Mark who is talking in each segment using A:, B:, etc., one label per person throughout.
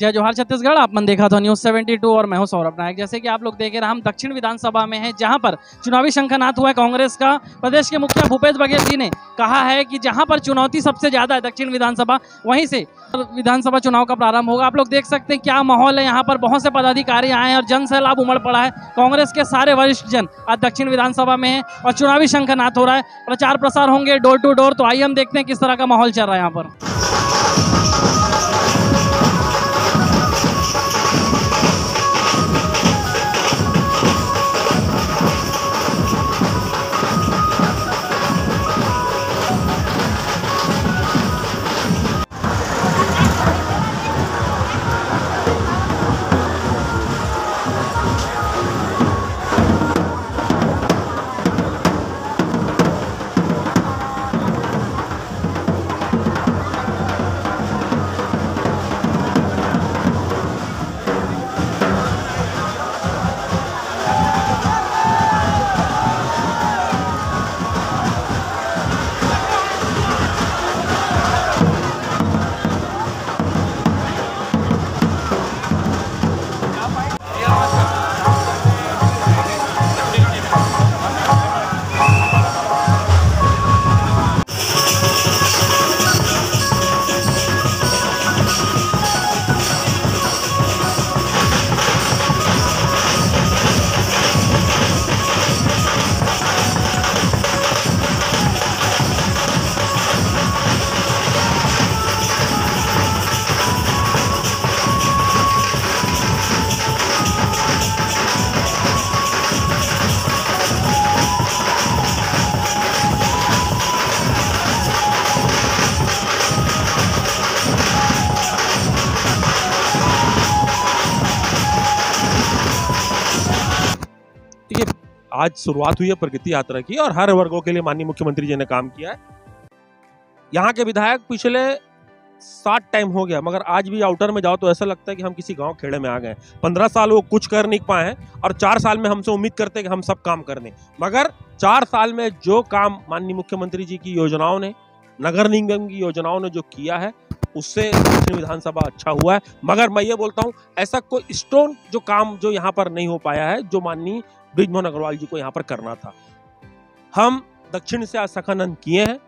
A: जय जोहार छत्तीसगढ़, आप मन देखा था न्यूज़ 72 और मैं हूँ सौरभ नायक। जैसे कि आप लोग देख रहे हैं, हम दक्षिण विधानसभा में हैं, जहाँ पर चुनावी शंखनाथ हुआ है कांग्रेस का। प्रदेश के मुखिया भूपेश बघेल जी ने कहा है कि जहाँ पर चुनौती सबसे ज़्यादा है दक्षिण विधानसभा, वहीं से विधानसभा चुनाव का प्रारंभ होगा। आप लोग देख सकते हैं क्या माहौल है, यहाँ पर बहुत से पदाधिकारी आए हैं और जन सैलाब उमड़ पड़ा है। कांग्रेस के सारे वरिष्ठ जन आज दक्षिण विधानसभा में है और चुनावी शंखनाथ हो रहा है। प्रचार प्रसार होंगे, डोर टू डोर तो आइए हम देखते हैं किस तरह का माहौल चल रहा है यहाँ पर।
B: देखिए, आज शुरुआत हुई है प्रगति यात्रा की और हर वर्गों के लिए माननीय मुख्यमंत्री जी ने काम किया है। यहाँ के विधायक पिछले सात टाइम हो गया, मगर आज भी आउटर में जाओ तो ऐसा लगता है कि हम किसी गाँव खेड़े में आ गए पंद्रह साल वो कुछ कर नहीं पाए हैं और चार साल में हमसे उम्मीद करते हैं कि हम सब काम कर दें। मगर चार साल में जो काम माननीय मुख्यमंत्री जी की योजनाओं ने, नगर निगम की योजनाओं ने जो किया है उससे दक्षिण विधानसभा अच्छा हुआ है। मगर मैं ये बोलता हूँ, ऐसा कोई स्टोन जो काम जो यहाँ पर नहीं हो पाया है, जो माननीय ब्रिजमोहन अग्रवाल जी को यहाँ पर करना था। हम दक्षिण से आज सखानंद किए हैं।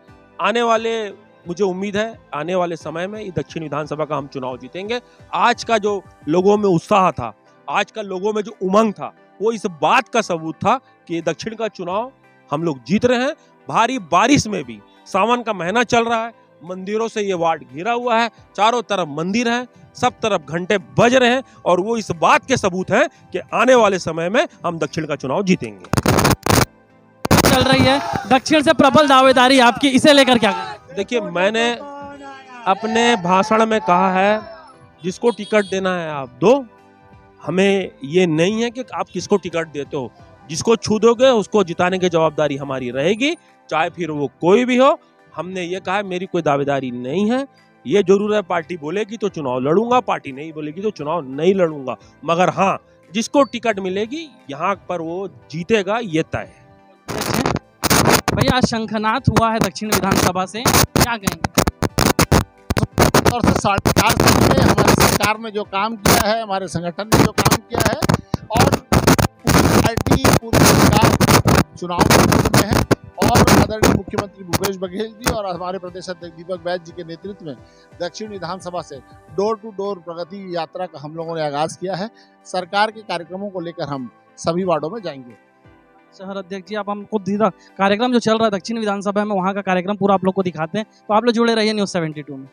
B: आने वाले, मुझे उम्मीद है, आने वाले समय में ये दक्षिण विधानसभा का हम चुनाव जीतेंगे। आज का जो लोगों में उत्साह था, आज का लोगों में जो उमंग था, वो इस बात का सबूत था कि दक्षिण का चुनाव हम लोग जीत रहे हैं। भारी बारिश में भी सावन का महीना चल रहा है मंदिरों से ये वार्ड घिरा हुआ है। चारों तरफ़ मंदिर हैं सब तरफ़ घंटे बज रहे हैं और वो इस बात के सबूत हैं कि आने वाले समय में हम दक्षिण का चुनाव जीतेंगे।
A: चल रही है। दक्षिण से प्रबल दावेदारी आपकी इसे लेकर क्या
B: देखिए मैंने अपने भाषण में कहा है जिसको टिकट देना है आप दो। हमें ये नहीं है कि आप किसको टिकट देते हो। जिसको छू दोगे उसको जिताने की जवाबदारी हमारी रहेगी चाहे फिर वो कोई भी हो। हमने ये कहा है मेरी कोई दावेदारी नहीं है। ये ज़रूर है पार्टी बोलेगी तो चुनाव लड़ूँगा पार्टी नहीं बोलेगी तो चुनाव नहीं लड़ूँगा। मगर हाँ जिसको टिकट मिलेगी यहाँ पर वो जीतेगा ये तय है।
A: भैया शंखनाथ हुआ है दक्षिण विधानसभा से क्या कहेंगे?
C: और से साढ़े चार साल में हमारी सरकार ने जो काम किया है हमारे संगठन ने जो काम किया है और पूरी पार्टी पूरी सरकार चुनाव में है। और आदरणीय मुख्यमंत्री भूपेश बघेल जी और हमारे प्रदेश अध्यक्ष दीपक बैद जी के नेतृत्व में दक्षिण विधानसभा से डोर टू डोर प्रगति यात्रा का हम लोगों ने आगाज़ किया है। सरकार के कार्यक्रमों को लेकर हम सभी वार्डों में जाएँगे।
A: शहर अध्यक्ष जी, आप हमको दीदा कार्यक्रम जो चल रहा है दक्षिण विधानसभा में, वहाँ का कार्यक्रम पूरा आप लोग को दिखाते हैं। तो आप लोग जुड़े रहिए न्यूज़ 72 में।